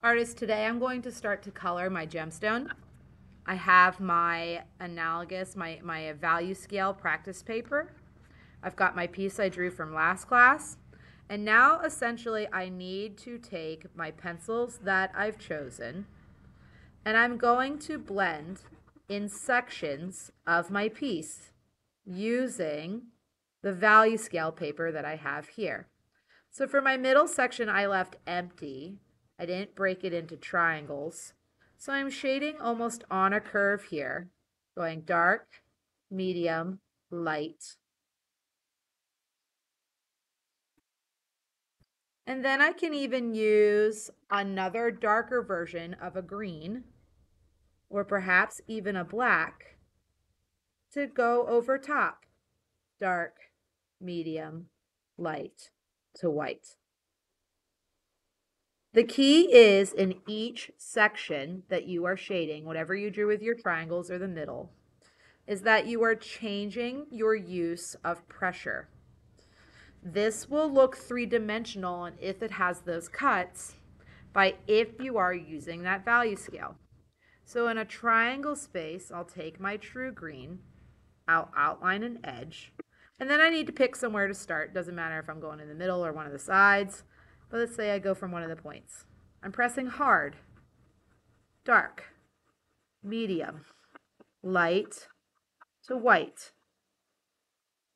Artists, today I'm going to start to color my gemstone. I have my analogous, my, my value scale practice paper. I've got my piece I drew from last class. And now essentially I need to take my pencils that I've chosen and I'm going to blend in sections of my piece using the value scale paper that I have here. So for my middle section, I left empty. I didn't break it into triangles. So I'm shading almost on a curve here, going dark, medium, light. And then I can even use another darker version of a green, or perhaps even a black, to go over top, dark, medium, light to white. The key is in each section that you are shading, whatever you drew with your triangles or the middle, is that you are changing your use of pressure. This will look three-dimensional and if it has those cuts by if you are using that value scale. So in a triangle space, I'll take my true green, I'll outline an edge, and then I need to pick somewhere to start. Doesn't matter if I'm going in the middle or one of the sides. But let's say I go from one of the points. I'm pressing hard, dark, medium, light to white.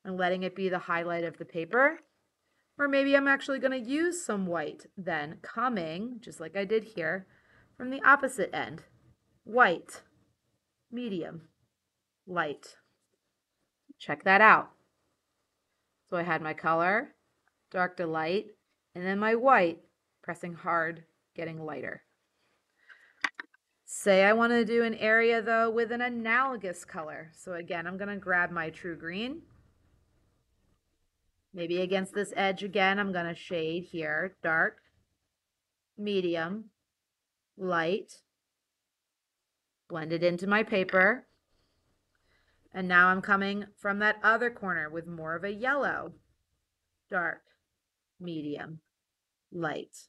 And letting it be the highlight of the paper. Or maybe I'm actually going to use some white then coming, just like I did here, from the opposite end. White, medium, light. Check that out. So I had my color, dark to light, and then my white, pressing hard, getting lighter. Say I want to do an area though with an analogous color. So again, I'm going to grab my true green. Maybe against this edge again, I'm going to shade here, dark, medium, light, blend it into my paper. And now I'm coming from that other corner with more of a yellow, dark, medium, light.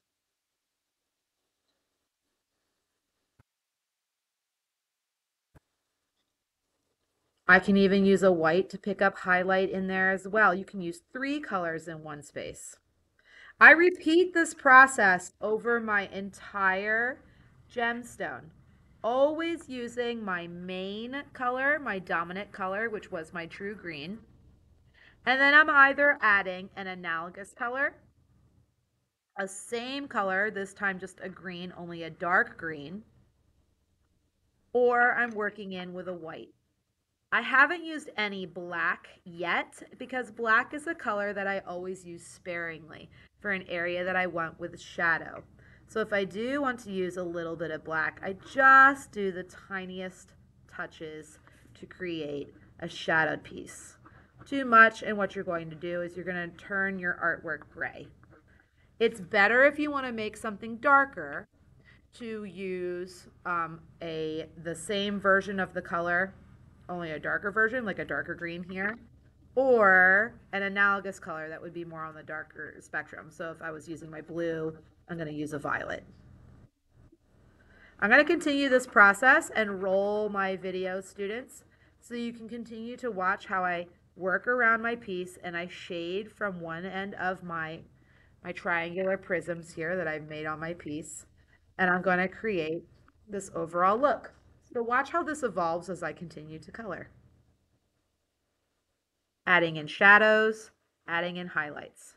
I can even use a white to pick up highlight in there as well. You can use three colors in one space. I repeat this process over my entire gemstone always using my main color, my dominant color, which was my true green. And then I'm either adding an analogous color, a same color, this time just a green, only a dark green, or I'm working in with a white. I haven't used any black yet because black is a color that I always use sparingly for an area that I want with shadow. So if I do want to use a little bit of black, I just do the tiniest touches to create a shadowed piece. Too much and what you're going to do is you're going to turn your artwork gray. It's better if you want to make something darker to use um, a the same version of the color, only a darker version, like a darker green here, or an analogous color that would be more on the darker spectrum. So if I was using my blue I'm going to use a violet. I'm going to continue this process and roll my video students so you can continue to watch how I work around my piece and I shade from one end of my, my triangular prisms here that I've made on my piece. And I'm going to create this overall look. So watch how this evolves as I continue to color. Adding in shadows, adding in highlights.